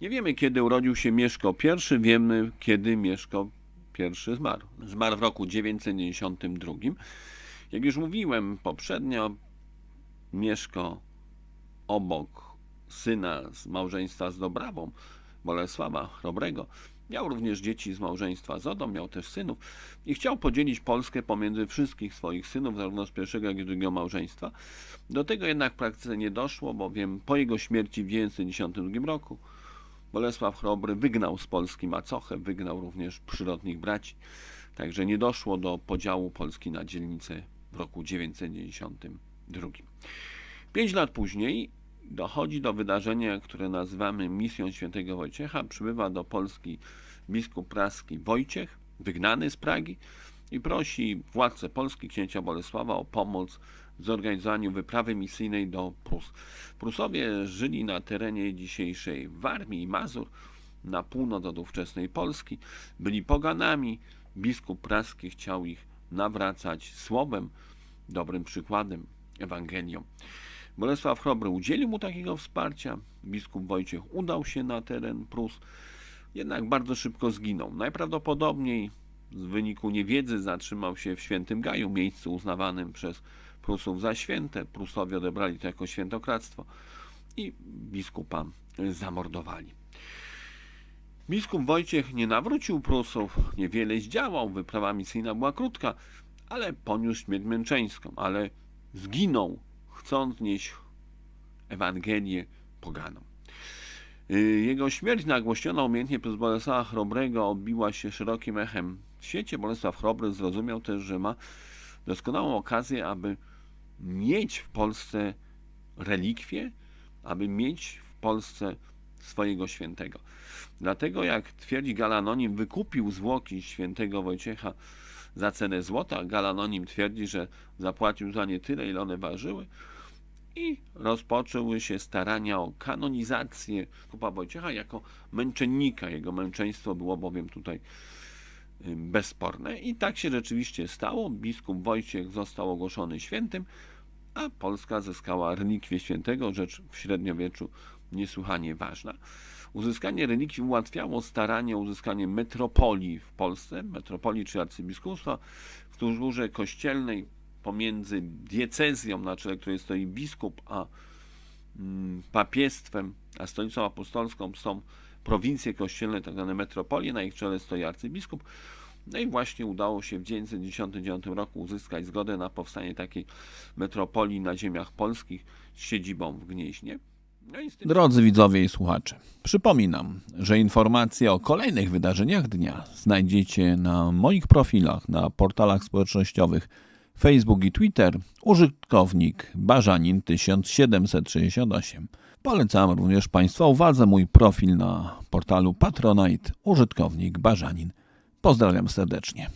Nie wiemy, kiedy urodził się Mieszko I, wiemy, kiedy Mieszko I zmarł. Zmarł w roku 992. Jak już mówiłem poprzednio, Mieszko obok syna z małżeństwa z Dobrawą, Bolesława Chrobrego, miał również dzieci z małżeństwa z Odą, miał też synów i chciał podzielić Polskę pomiędzy wszystkich swoich synów, zarówno z pierwszego, jak i drugiego małżeństwa. Do tego jednak w praktyce nie doszło, bowiem po jego śmierci w 912 roku Bolesław Chrobry wygnał z Polski macochę, wygnał również przyrodnich braci, także nie doszło do podziału Polski na dzielnice w roku 992. Pięć lat później dochodzi do wydarzenia, które nazywamy misją świętego Wojciecha. Przybywa do Polski biskup praski Wojciech, wygnany z Pragi i prosi władcę Polski, księcia Bolesława o pomoc w zorganizowaniu wyprawy misyjnej do Prus. Prusowie żyli na terenie dzisiejszej Warmii i Mazur, na północ od ówczesnej Polski. Byli poganami. Biskup praski chciał ich nawracać słowem, dobrym przykładem, Ewangelią. Bolesław Chrobry udzielił mu takiego wsparcia. Biskup Wojciech udał się na teren Prus, jednak bardzo szybko zginął. Najprawdopodobniej z wyniku niewiedzy zatrzymał się w Świętym Gaju, miejscu uznawanym przez Prusów za święte. Prusowie odebrali to jako świętokradztwo i biskupa zamordowali. Biskup Wojciech nie nawrócił Prusów, niewiele zdziałał, wyprawa misyjna była krótka, ale poniósł śmierć męczeńską, ale zginął chcąc nieść Ewangelię poganom. Y, jego śmierć nagłośniona umiejętnie przez Bolesława Chrobrego odbiła się szerokim echem w świecie. Bolesław Chrobry zrozumiał też, że ma doskonałą okazję, aby mieć w Polsce relikwie, aby mieć w Polsce swojego świętego. Dlatego, jak twierdzi Galanonim, wykupił zwłoki świętego Wojciecha za cenę złota. Galanonim twierdzi, że zapłacił za nie tyle, ile one ważyły. I rozpoczęły się starania o kanonizację kupa Wojciecha jako męczennika. Jego męczeństwo było bowiem tutaj bezsporne. I tak się rzeczywiście stało. Biskup Wojciech został ogłoszony świętym, a Polska zyskała relikwię świętego, rzecz w średniowieczu niesłychanie ważna. Uzyskanie relikwii ułatwiało staranie o uzyskanie metropolii w Polsce, metropolii czy arcybiskupstwa, w strukturze kościelnej pomiędzy diecezją, na czele której stoi biskup, a mm, papiestwem, a stolicą apostolską są prowincje kościelne, tak zwane metropolie, na ich czele stoi arcybiskup. No i właśnie udało się w 1999 roku uzyskać zgodę na powstanie takiej metropolii na ziemiach polskich z siedzibą w Gnieźnie. No Drodzy widzowie i słuchacze, przypominam, że informacje o kolejnych wydarzeniach dnia znajdziecie na moich profilach na portalach społecznościowych Facebook i Twitter użytkownik Barzanin 1768. Polecam również Państwa uwadze mój profil na portalu Patronite użytkownik Barzanin. Pozdrawiam serdecznie.